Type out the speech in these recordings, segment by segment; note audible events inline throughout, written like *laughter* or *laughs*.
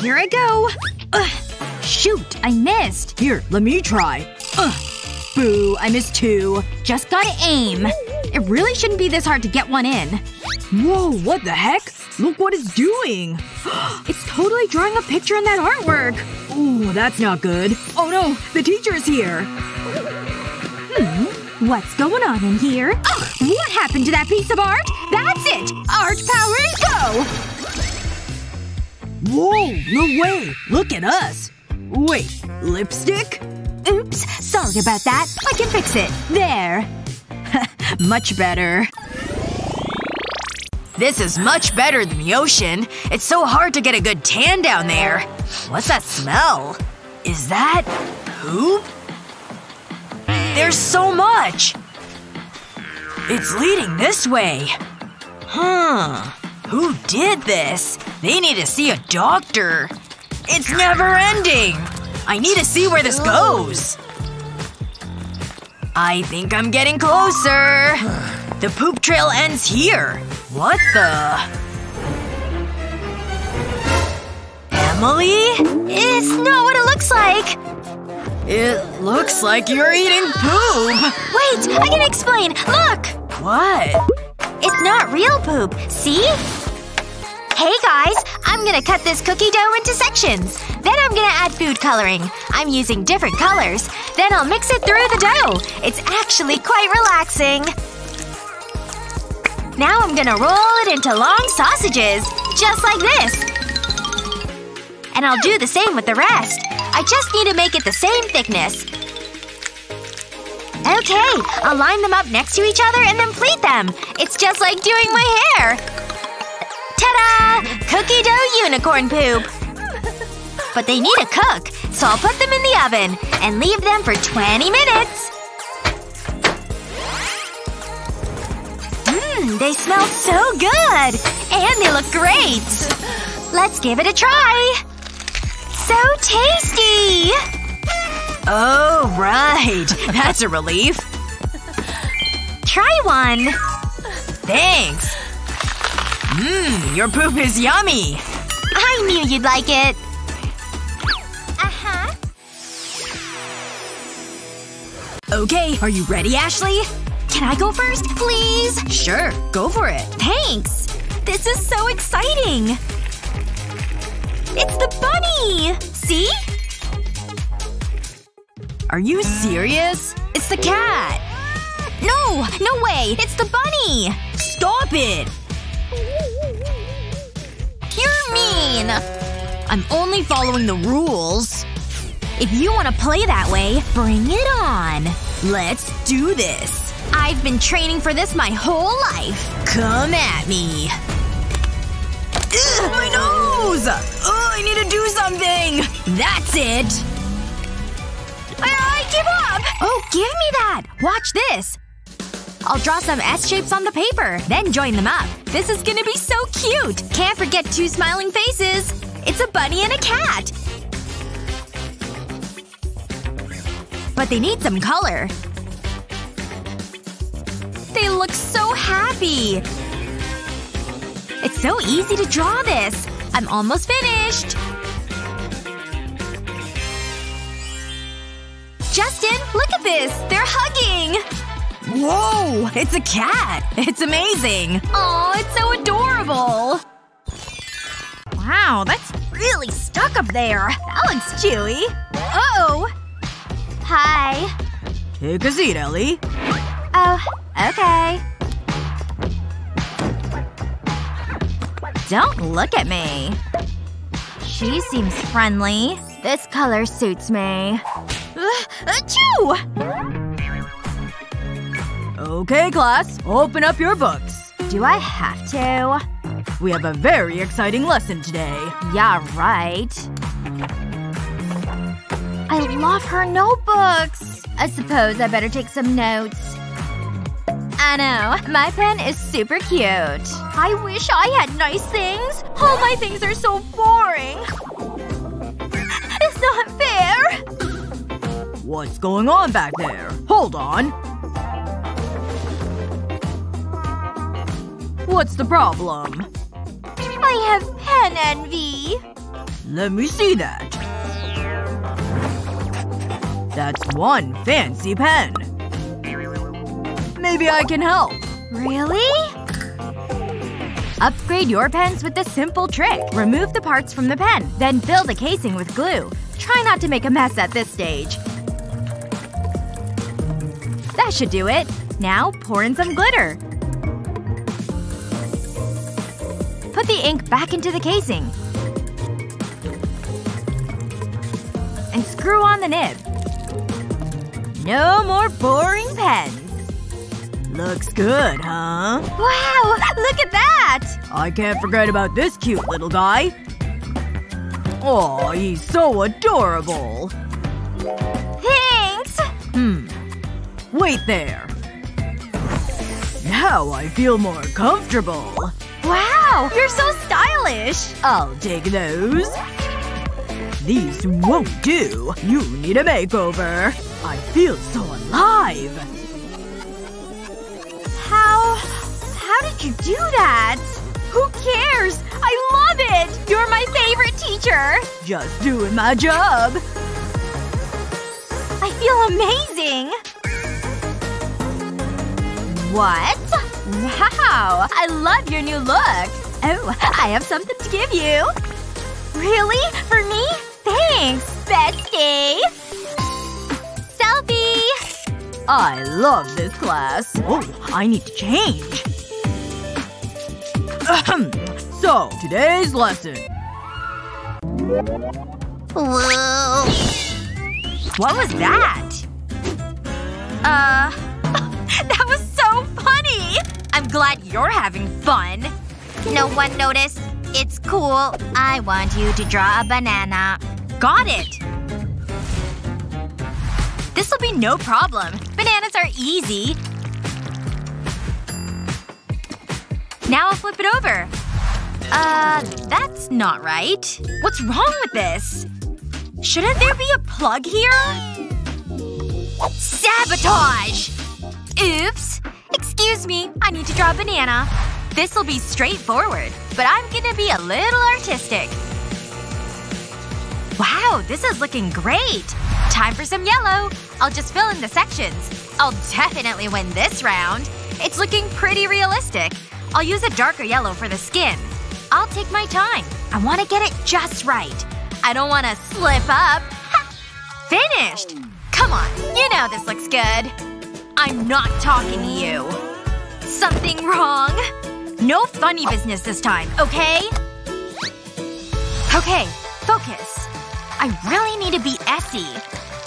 Here I go. Ugh. Shoot, I missed. Here, let me try. Ugh. Boo, I missed two. Just gotta aim. It really shouldn't be this hard to get one in. Whoa, what the heck? Look what it's doing! *gasps* it's totally drawing a picture in that artwork. Ooh, that's not good. Oh no, the teacher's here. Hmm. What's going on in here? Ugh, what happened to that piece of art? That's it! Art powers go! Whoa, no way! Look at us! Wait, lipstick? Oops. Sorry about that. I can fix it. There. *laughs* much better. This is much better than the ocean. It's so hard to get a good tan down there. What's that smell? Is that… poop? There's so much! It's leading this way. Huh. Who did this? They need to see a doctor. It's never ending! I need to see where this goes. I think I'm getting closer. The poop trail ends here. What the… Emily? It's not what it looks like. It looks like you're eating poop. Wait, I can explain. Look! What? It's not real poop. See? Hey guys, I'm gonna cut this cookie dough into sections. Then I'm gonna add food coloring. I'm using different colors. Then I'll mix it through the dough. It's actually quite relaxing. Now I'm gonna roll it into long sausages. Just like this. And I'll do the same with the rest. I just need to make it the same thickness. Okay, I'll line them up next to each other and then pleat them. It's just like doing my hair. Ta-da! Cookie dough unicorn poop. But they need to cook, so I'll put them in the oven. And leave them for 20 minutes. Mmm, they smell so good! And they look great! Let's give it a try! So tasty! Oh, right. *laughs* That's a relief. Try one. Thanks. Mmm, your poop is yummy. I knew you'd like it. Uh-huh. Okay, are you ready, Ashley? Can I go first, please? Sure, go for it. Thanks. This is so exciting. It's the bunny! See? Are you serious? It's the cat! No! No way! It's the bunny! Stop it! You're mean! I'm only following the rules. If you want to play that way, bring it on. Let's do this. I've been training for this my whole life. Come at me. Ugh, my nose! Oh, I need to do something! That's it! I, I give up! Oh, give me that! Watch this! I'll draw some S shapes on the paper, then join them up. This is gonna be so cute! Can't forget two smiling faces! It's a bunny and a cat! But they need some color. They look so happy! It's so easy to draw this. I'm almost finished. Justin, look at this! They're hugging! Whoa! It's a cat! It's amazing! Aw, it's so adorable! Wow, that's really stuck up there. That looks chewy. Uh-oh. Hi. Take a seat, Ellie. Oh, okay. Don't look at me. She seems friendly. This color suits me. Uh, achoo! Okay, class. Open up your books. Do I have to? We have a very exciting lesson today. Yeah, right. I love her notebooks. I suppose I better take some notes. I know. My pen is super cute. I wish I had nice things. All my things are so boring. It's not fair. What's going on back there? Hold on. What's the problem? I have pen envy. Let me see that. That's one fancy pen. Maybe I can help. Really? Upgrade your pens with this simple trick. Remove the parts from the pen, then fill the casing with glue. Try not to make a mess at this stage. That should do it. Now, pour in some glitter. The ink back into the casing. And screw on the nib. No more boring pens. Looks good, huh? Wow! *laughs* Look at that! I can't forget about this cute little guy. Aw, he's so adorable. Thanks! Hmm. Wait there. Now I feel more comfortable. Wow! You're so stylish! I'll take those. These won't do. You need a makeover. I feel so alive. How… how did you do that? Who cares? I love it! You're my favorite teacher! Just doing my job. I feel amazing! What? Wow! I love your new look! Oh, I have something to give you! Really? For me? Thanks, bestie! Selfie! I love this class. Oh, I need to change. Ahem. So, today's lesson. Whoa. What was that? Uh… *laughs* that was! I'm glad you're having fun. No one noticed. It's cool. I want you to draw a banana. Got it! This'll be no problem. Bananas are easy. Now I'll flip it over. Uh, that's not right. What's wrong with this? Shouldn't there be a plug here? Sabotage! Oops. Excuse me, I need to draw a banana. This'll be straightforward, but I'm gonna be a little artistic. Wow, this is looking great! Time for some yellow. I'll just fill in the sections. I'll definitely win this round. It's looking pretty realistic. I'll use a darker yellow for the skin. I'll take my time. I want to get it just right. I don't want to slip up. Ha! Finished! Come on, you know this looks good. I'm not talking to you. Something wrong? No funny business this time, okay? Okay, focus. I really need to be Essie.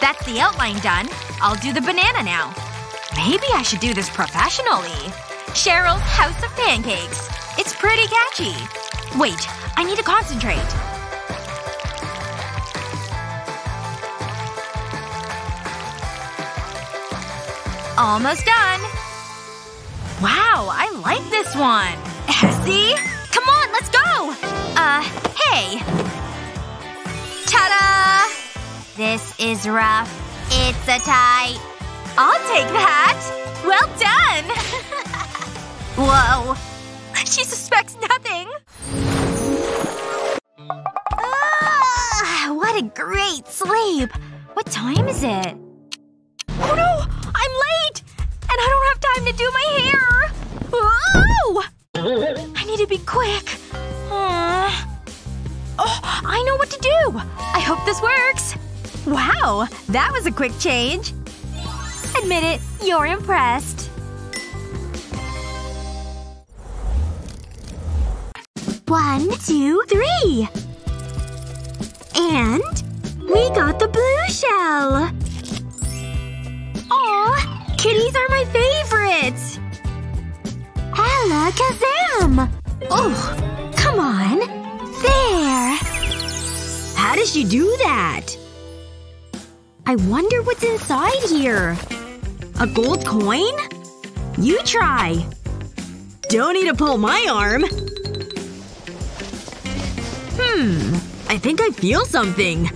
That's the outline done. I'll do the banana now. Maybe I should do this professionally. Cheryl's House of Pancakes. It's pretty catchy. Wait, I need to concentrate. Almost done. Wow, I like this one. Essie? Come on, let's go! Uh, hey. Ta-da! This is rough. It's a tie. I'll take that! Well done! *laughs* Whoa. She suspects nothing. Ah, what a great sleep. What time is it? I don't have time to do my hair! I need to be quick. Oh, I know what to do! I hope this works. Wow, that was a quick change. Admit it, you're impressed. One, two, three! And we got the blue shell! Kitties are my favorite! Alakazam! Oh, come on. There. How does she do that? I wonder what's inside here. A gold coin? You try. Don't need to pull my arm. Hmm. I think I feel something.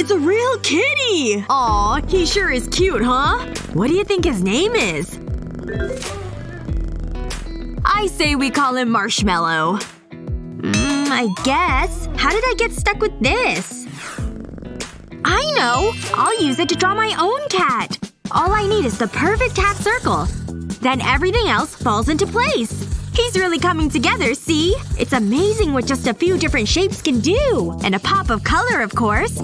It's a real kitty! Aw, he sure is cute, huh? What do you think his name is? I say we call him Marshmallow. Mm, I guess. How did I get stuck with this? I know! I'll use it to draw my own cat. All I need is the perfect half circle. Then everything else falls into place. He's really coming together, see? It's amazing what just a few different shapes can do. And a pop of color, of course.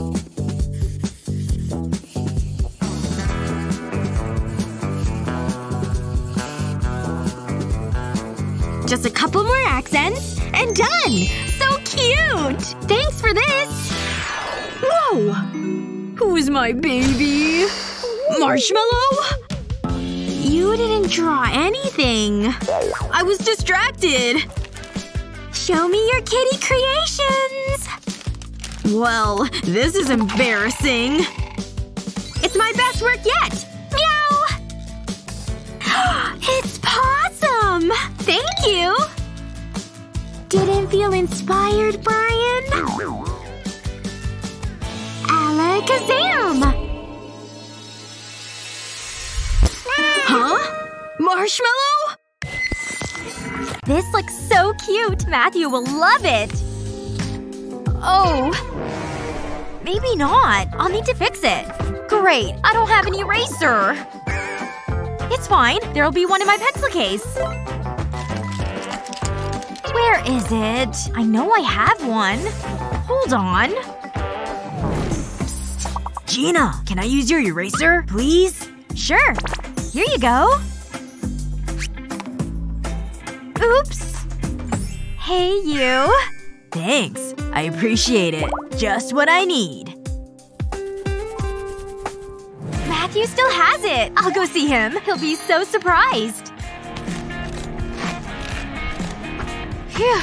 Just a couple more accents. And done! So cute! Thanks for this! Whoa! Who's my baby? Marshmallow? You didn't draw anything. I was distracted. Show me your kitty creations! Well, this is embarrassing. It's my best work yet! Meow! *gasps* it's Possum! Thank you! Didn't feel inspired, Brian? Alakazam! Huh? Marshmallow? This looks so cute! Matthew will love it! Oh. Maybe not. I'll need to fix it. Great. I don't have an eraser. It's fine. There'll be one in my pencil case. Where is it? I know I have one. Hold on. Gina, can I use your eraser, please? Sure. Here you go. Oops. Hey, you. Thanks. I appreciate it. Just what I need. Matthew still has it. I'll go see him. He'll be so surprised. Phew.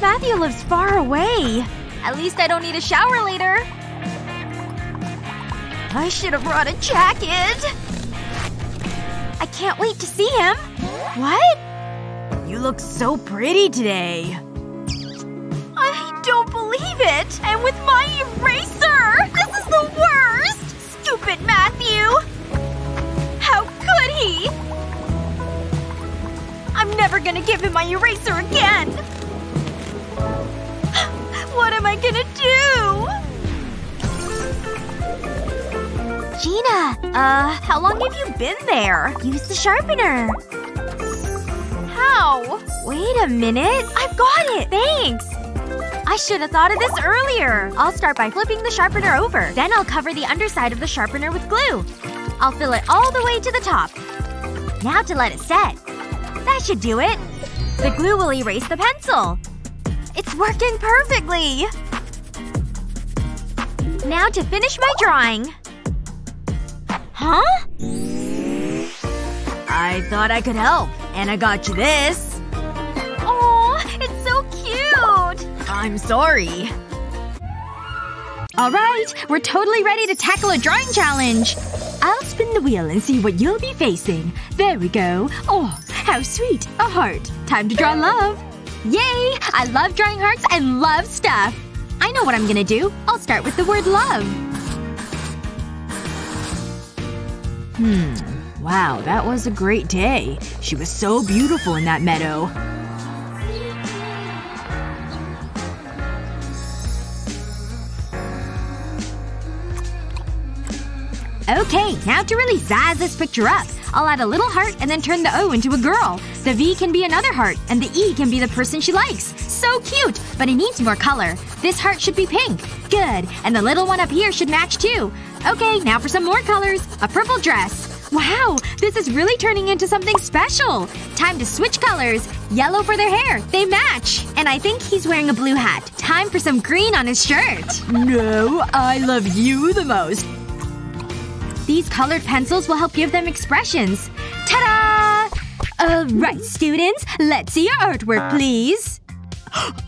Matthew lives far away. At least I don't need a shower later. I should have brought a jacket. I can't wait to see him. What? You look so pretty today. I don't believe it! And with my eraser! This is the worst! Stupid Matthew! Never gonna give him my eraser again! *gasps* What am I gonna do? Gina, uh, how long have you been there? Use the sharpener. How? Wait a minute. I've got it! Thanks! I should have thought of this earlier. I'll start by flipping the sharpener over. Then I'll cover the underside of the sharpener with glue. I'll fill it all the way to the top. Now to let it set. That should do it. The glue will erase the pencil. It's working perfectly! Now to finish my drawing. Huh? I thought I could help. And I got you this. Aw, it's so cute! I'm sorry. Alright, we're totally ready to tackle a drawing challenge! I'll spin the wheel and see what you'll be facing. There we go. Oh, how sweet. A heart. Time to draw love. Yay! I love drawing hearts and love stuff. I know what I'm gonna do. I'll start with the word love. Hmm. Wow, that was a great day. She was so beautiful in that meadow. Okay, now to really size this picture up. I'll add a little heart and then turn the O into a girl. The V can be another heart, and the E can be the person she likes. So cute! But it needs more color. This heart should be pink. Good. And the little one up here should match too. Okay, now for some more colors. A purple dress. Wow! This is really turning into something special! Time to switch colors. Yellow for their hair. They match. And I think he's wearing a blue hat. Time for some green on his shirt. No, I love you the most. These colored pencils will help give them expressions. Ta-da! Alright, students. Let's see your artwork, please.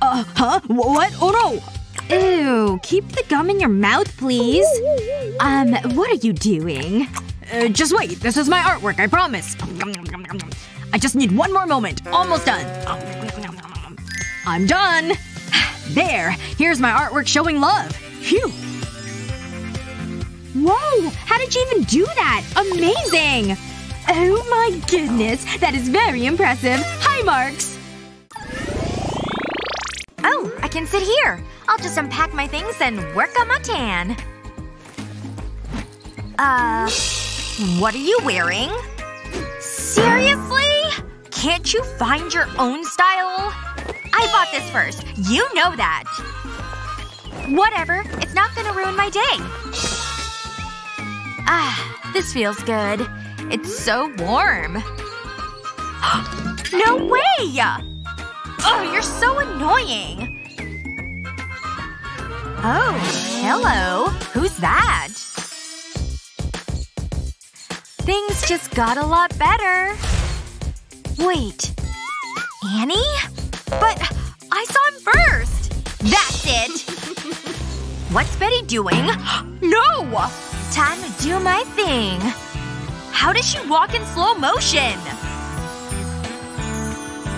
Uh, huh? What? Oh no! Ew. Keep the gum in your mouth, please. Um, what are you doing? Uh, just wait. This is my artwork, I promise. I just need one more moment. Almost done. I'm done. *sighs* There. Here's my artwork showing love. Phew. Whoa! How did you even do that? Amazing! Oh my goodness. That is very impressive. High marks! Oh, I can sit here. I'll just unpack my things and work on my tan. Uh… What are you wearing? Seriously? Can't you find your own style? I bought this first. You know that. Whatever. It's not gonna ruin my day. Ah, this feels good. It's so warm. *gasps* no way! Oh, you're so annoying. Oh, hello. Who's that? Things just got a lot better. Wait. Annie? But I saw him first! That's it! *laughs* What's Betty doing? *gasps* no! Time to do my thing. How does she walk in slow motion?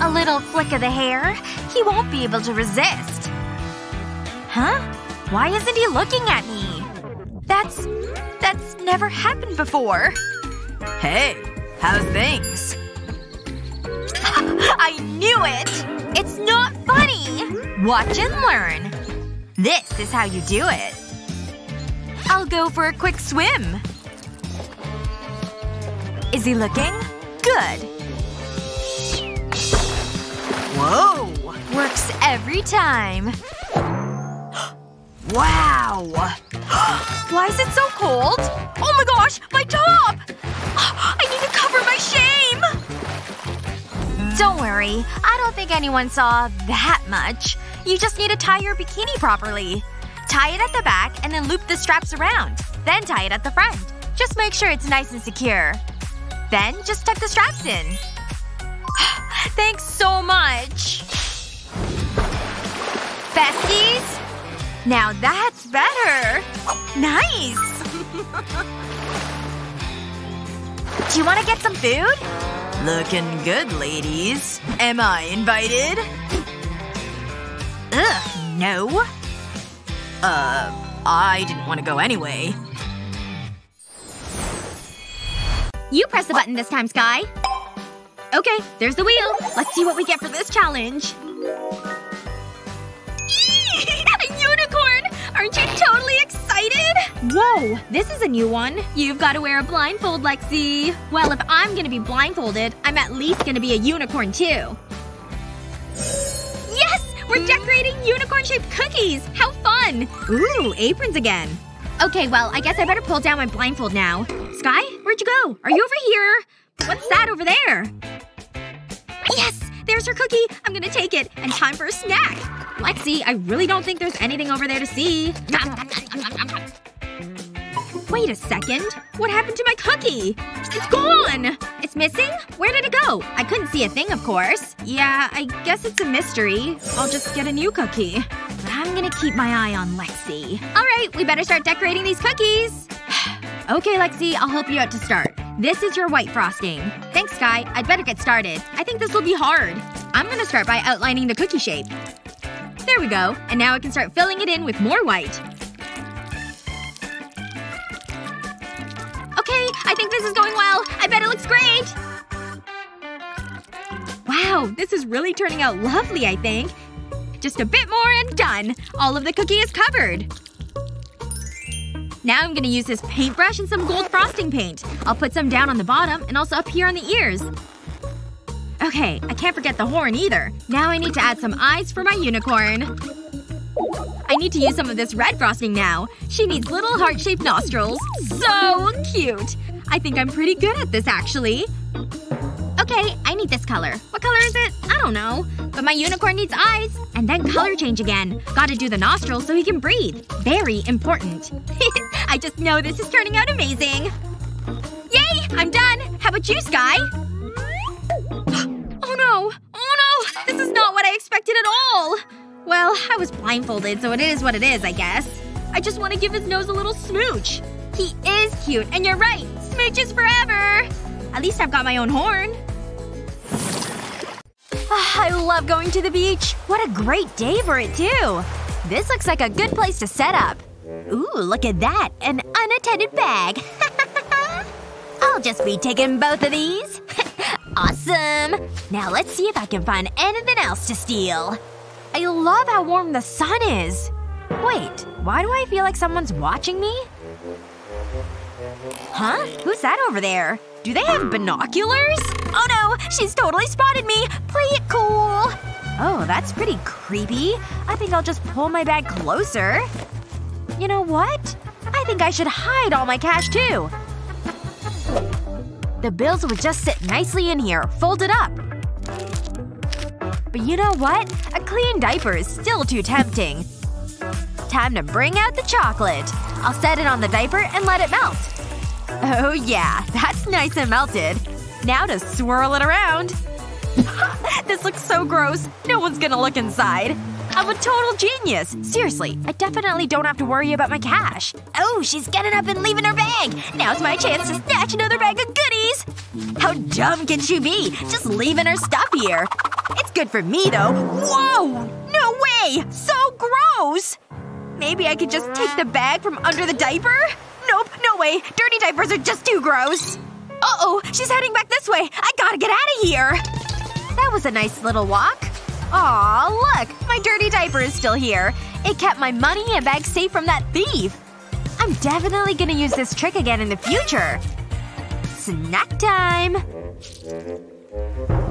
A little flick of the hair. He won't be able to resist. Huh? Why isn't he looking at me? That's… that's never happened before. Hey. How's things? *laughs* I knew it! It's not funny! Watch and learn. This is how you do it. I'll go for a quick swim. Is he looking? Good. Whoa. Works every time. *gasps* Wow. *gasps* Why is it so cold? Oh my gosh! My top! *gasps* I need to cover my shame! Don't worry. I don't think anyone saw that much. You just need to tie your bikini properly. Tie it at the back and then loop the straps around. Then tie it at the front. Just make sure it's nice and secure. Then just tuck the straps in. *sighs* Thanks so much. Besties? Now that's better. Nice. *laughs* Do you want to get some food? Looking good, ladies. Am I invited? Ugh, no. Uh, I didn't want to go anyway. You press the button this time, Sky. Okay, there's the wheel. Let's see what we get for this challenge. a *laughs* unicorn! Aren't you totally excited? Whoa, this is a new one. You've gotta wear a blindfold, Lexi. Well, if I'm gonna be blindfolded, I'm at least gonna be a unicorn, too. We're decorating unicorn-shaped cookies! How fun! Ooh, aprons again. Okay, well, I guess I better pull down my blindfold now. Sky? Where'd you go? Are you over here? What's that over there? Yes! There's her cookie! I'm gonna take it. And time for a snack. Lexi, I really don't think there's anything over there to see. Wait a second. What happened to my cookie? It's gone! It's missing? Where did it go? I couldn't see a thing, of course. Yeah, I guess it's a mystery. I'll just get a new cookie. But I'm gonna keep my eye on Lexi. Alright, we better start decorating these cookies. *sighs* okay, Lexi, I'll help you out to start. This is your white frosting. Thanks, Sky. I'd better get started. I think this will be hard. I'm gonna start by outlining the cookie shape. There we go. And now I can start filling it in with more white. I think this is going well. I bet it looks great! Wow, this is really turning out lovely, I think. Just a bit more and done. All of the cookie is covered. Now I'm gonna use this paintbrush and some gold frosting paint. I'll put some down on the bottom and also up here on the ears. Okay, I can't forget the horn either. Now I need to add some eyes for my unicorn. I need to use some of this red frosting now. She needs little heart-shaped nostrils. So cute! I think I'm pretty good at this, actually. Okay, I need this color. What color is it? I don't know. But my unicorn needs eyes. And then color change again. Gotta do the nostrils so he can breathe. Very important. *laughs* I just know this is turning out amazing. Yay! I'm done! How about you, Sky? *gasps* oh no! Oh no! This is not what I expected at all! Well, I was blindfolded, so it is what it is, I guess. I just want to give his nose a little smooch. He is cute, and you're right! Smooches forever! At least I've got my own horn. Ah, I love going to the beach. What a great day for it, too. This looks like a good place to set up. Ooh, look at that. An unattended bag. *laughs* I'll just be taking both of these. *laughs* awesome. Now let's see if I can find anything else to steal. I love how warm the sun is. Wait, why do I feel like someone's watching me? Huh? Who's that over there? Do they have binoculars? Oh no! She's totally spotted me! Play it cool! Oh, that's pretty creepy. I think I'll just pull my bag closer. You know what? I think I should hide all my cash too. The bills would just sit nicely in here, folded up. But you know what? A clean diaper is still too tempting. Time to bring out the chocolate. I'll set it on the diaper and let it melt. Oh yeah, that's nice and melted. Now to swirl it around. *laughs* this looks so gross. No one's gonna look inside. I'm a total genius. Seriously, I definitely don't have to worry about my cash. Oh, she's getting up and leaving her bag. Now's my chance to snatch another bag of goodies. How dumb can she be? Just leaving her stuff here. It's good for me, though. Whoa! No way! So gross! Maybe I could just take the bag from under the diaper? Nope, no way. Dirty diapers are just too gross. Uh-oh, she's heading back this way. I gotta get out of here. That was a nice little walk. Aw, look! My dirty diaper is still here. It kept my money and bag safe from that thief. I'm definitely gonna use this trick again in the future. Snack time!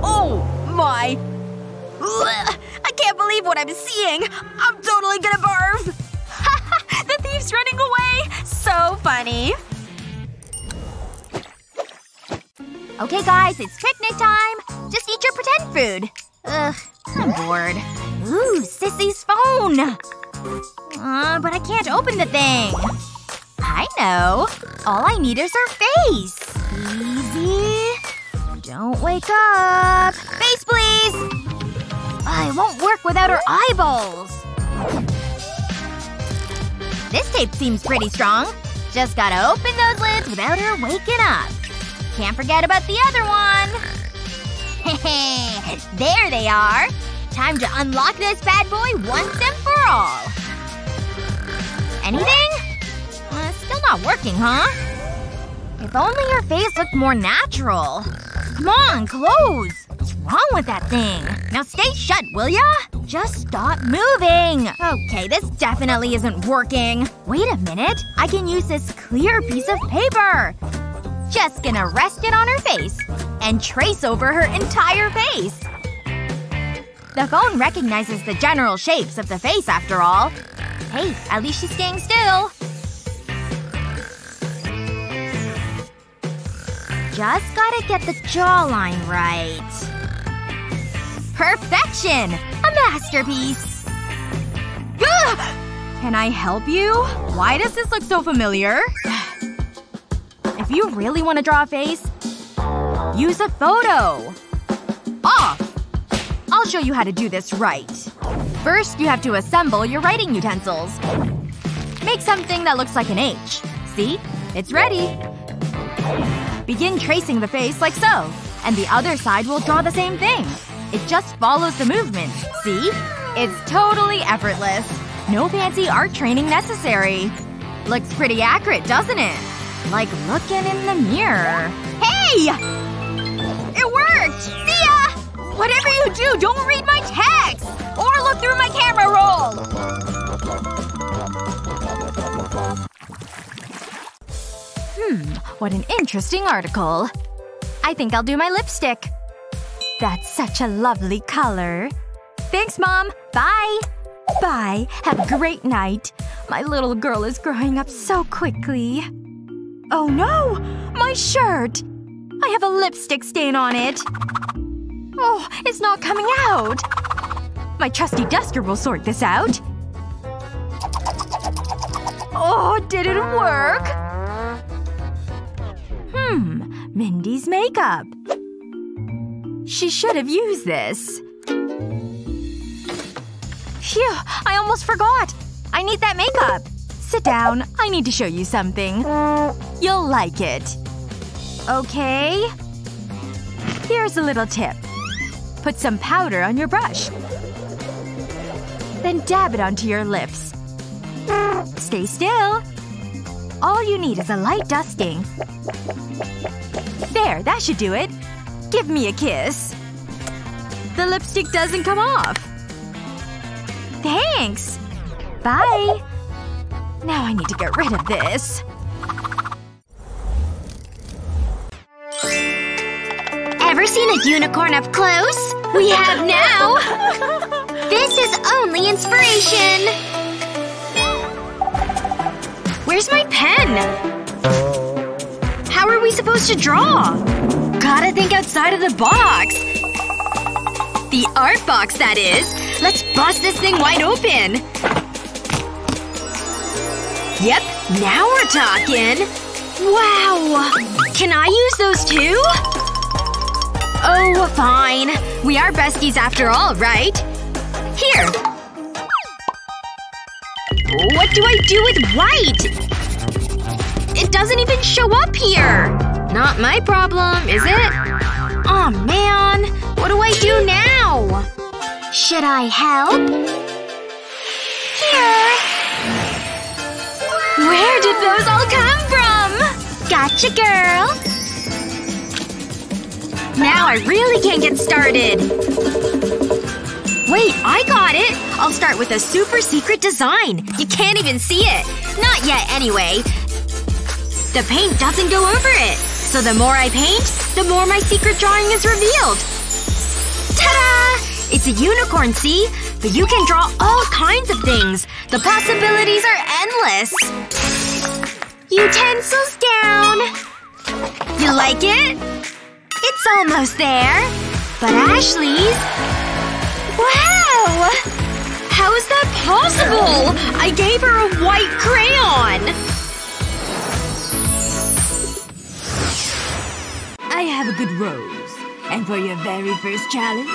Oh my. Ugh, I can't believe what I'm seeing! I'm totally gonna barf! *laughs* the thief's running away! So funny. Okay guys, it's picnic time! Just eat your pretend food. Ugh, I'm bored. Ooh, Sissy's phone! Uh, but I can't open the thing. I know. All I need is her face. Easy. Don't wake up. Face, please! It won't work without her eyeballs. This tape seems pretty strong. Just gotta open those lids without her waking up. Can't forget about the other one. Hey, *laughs* there they are. Time to unlock this bad boy once and for all. Anything? Uh, still not working, huh? If only her face looked more natural. Come on, close! What's wrong with that thing? Now stay shut, will ya? Just stop moving! Okay, this definitely isn't working. Wait a minute. I can use this clear piece of paper. Just gonna rest it on her face. And trace over her entire face. The phone recognizes the general shapes of the face, after all. Hey, at least she's staying still. Just gotta get the jawline right. Perfection! A masterpiece! Ugh! Can I help you? Why does this look so familiar? if you really want to draw a face, use a photo. Off! I'll show you how to do this right. First, you have to assemble your writing utensils. Make something that looks like an H. See? It's ready. Begin tracing the face like so. And the other side will draw the same thing. It just follows the movement. See? It's totally effortless. No fancy art training necessary. Looks pretty accurate, doesn't it? Like looking in the mirror. Hey! It worked! See ya! Whatever you do, don't read my text! Or look through my camera roll! Hmm, what an interesting article. I think I'll do my lipstick. That's such a lovely color. Thanks, Mom. Bye. Bye. Have a great night. My little girl is growing up so quickly. Oh no! My shirt! I have a lipstick stain on it. Oh, it's not coming out. My trusty duster will sort this out. Oh, did it work? Hmm. Mindy's makeup. She should have used this. Phew. I almost forgot. I need that makeup. Sit down. I need to show you something. You'll like it. Okay? Here's a little tip. Put some powder on your brush. Then dab it onto your lips. Stay still. All you need is a light dusting. There, that should do it. Give me a kiss. The lipstick doesn't come off. Thanks. Bye. Now I need to get rid of this. Ever seen a unicorn up close? We have now! *laughs* This is only inspiration! Where's my pen? How are we supposed to draw? Gotta think outside of the box. The art box, that is. Let's bust this thing wide open. Yep, now we're talking. Wow! Can I use those too? Oh, fine. We are besties after all, right? Here. What do I do with white? It doesn't even show up here! Not my problem, is it? oh, man. What do I do now? Should I help? Here. Where did those all come from? Gotcha, girl! Now I really can't get started. Wait, I got it! I'll start with a super secret design. You can't even see it. Not yet, anyway. The paint doesn't go over it. So the more I paint, the more my secret drawing is revealed. Ta-da! It's a unicorn, see? But you can draw all kinds of things. The possibilities are endless. Utensils down. You like it? It's almost there. But Ashley's… Wow! How is that possible? I gave her a white crayon! I have a good rose. And for your very first challenge,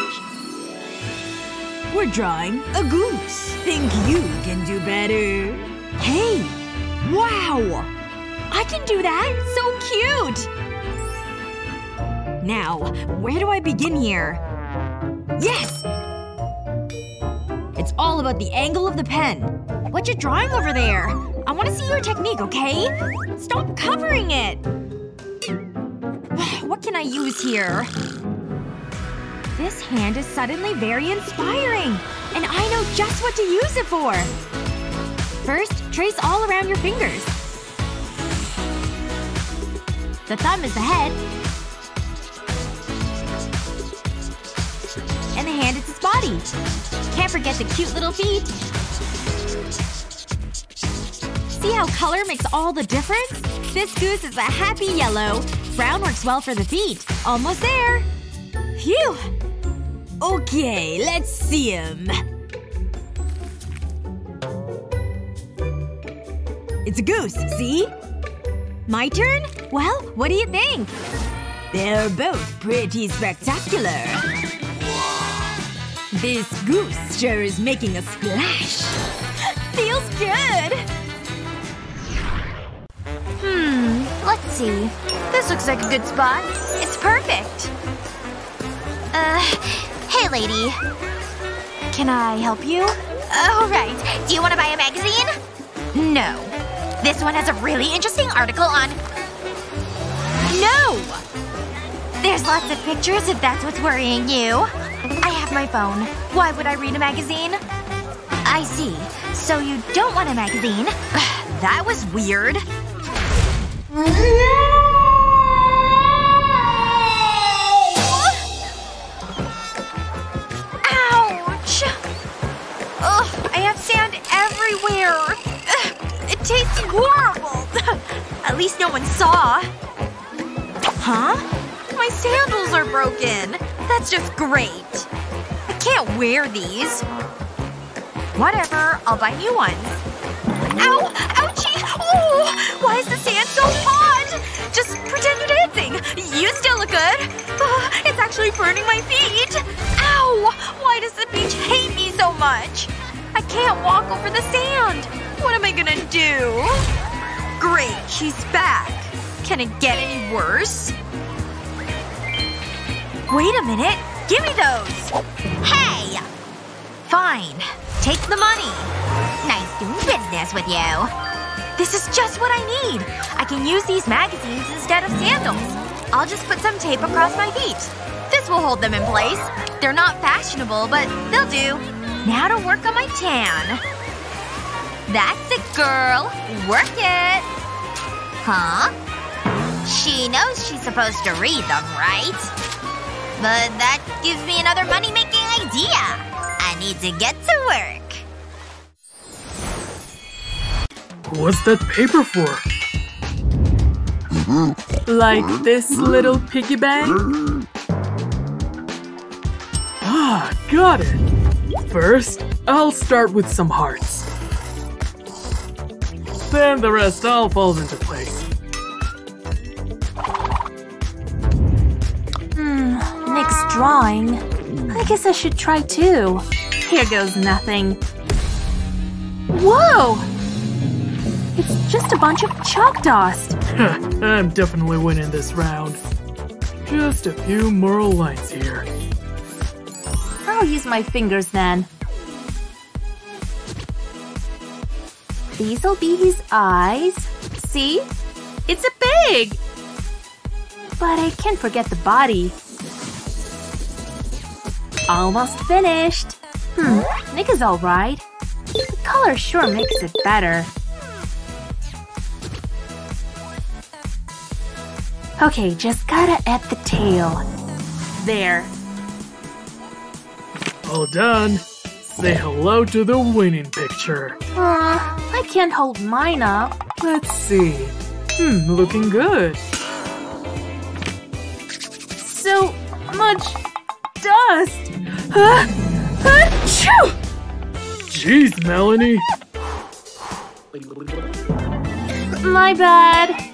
we're drawing a goose. Think you can do better? Hey! Wow! I can do that! So cute! Now, where do I begin here? Yes! It's all about the angle of the pen. What you drawing over there? I want to see your technique, okay? Stop covering it! What can I use here? This hand is suddenly very inspiring! And I know just what to use it for! First, trace all around your fingers. The thumb is the head. And the hand is its body. Can't forget the cute little feet. See how color makes all the difference? This goose is a happy yellow. Brown works well for the feet. Almost there. Phew! Okay, let's see him. It's a goose, see? My turn? Well, what do you think? They're both pretty spectacular. This goose sure is making a splash. *laughs* Feels good! Hmm. Let's see. This looks like a good spot. It's perfect. Uh, hey lady. Can I help you? Oh, right. Do you want to buy a magazine? No. This one has a really interesting article on… No! There's lots of pictures if that's what's worrying you. I have my phone. Why would I read a magazine? I see. So you don't want a magazine. *sighs* that was weird. *laughs* At least no one saw. Huh? My sandals are broken. That's just great. I can't wear these. Whatever. I'll buy new ones. Ow! Ouchie! Oh! Why is the sand so hot? Just pretend you're dancing. You still look good. Ugh, it's actually burning my feet. Ow! Why does the beach hate me so much? I can't walk over the sand. What am I gonna do? Great, she's back. Can it get any worse? Wait a minute. Give me those! Hey! Fine. Take the money. Nice doing business with you. This is just what I need. I can use these magazines instead of sandals. I'll just put some tape across my feet. This will hold them in place. They're not fashionable, but they'll do. Now to work on my tan. That's it, girl. Work it. Huh? She knows she's supposed to read them, right? But that gives me another money-making idea. I need to get to work. What's that paper for? Like this little piggy bank? Ah, got it! First, I'll start with some hearts. Then the rest all falls into place. Hmm, Nick's drawing. I guess I should try too. Here goes nothing. Whoa! It's just a bunch of chalk dust. *laughs* I'm definitely winning this round. Just a few moral lines here. I'll use my fingers then. These'll be his eyes. See? It's a pig! But I can't forget the body. Almost finished. Hmm, Nick is alright. The color sure makes it better. Okay, just gotta add the tail. There. All done. Say hello to the winning picture. Uh, I can't hold mine up. Let's see. Hmm, looking good. So much dust. Huh? achoo! Jeez, Melanie. My bad.